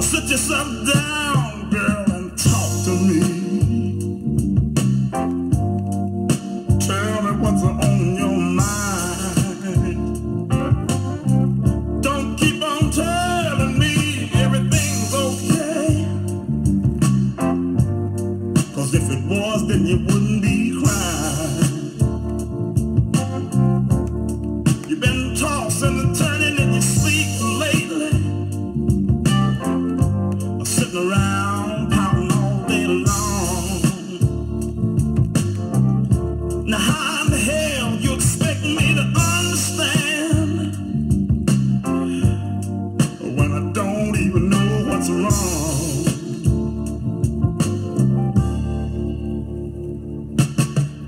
Well, sit yourself down, girl, and talk to me. Tell me what's on your mind. Don't keep on telling me everything's okay. Cause if it was, then you wouldn't be crying.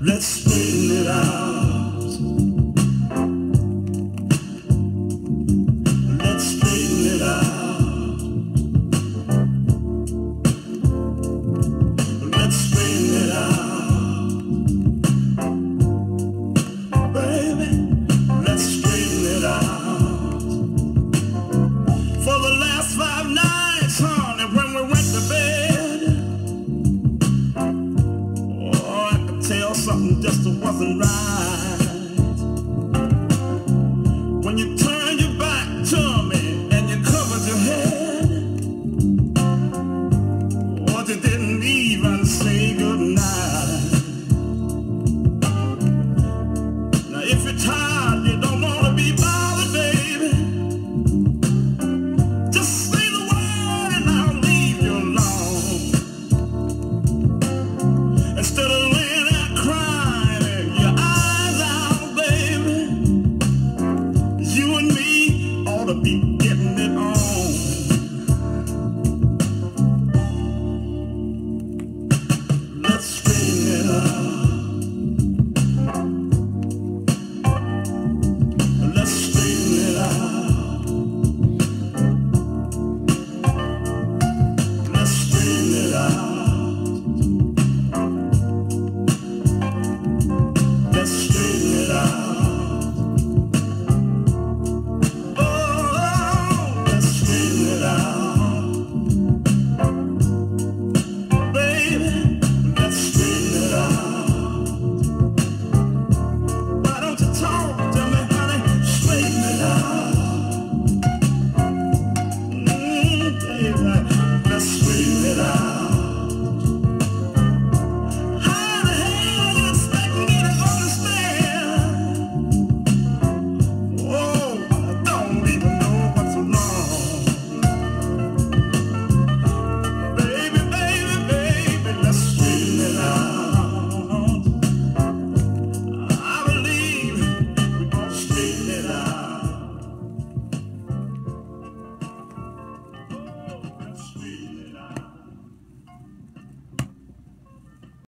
Let's straighten it out. something just wasn't right.